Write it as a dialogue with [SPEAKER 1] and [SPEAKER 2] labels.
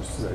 [SPEAKER 1] Üstüne.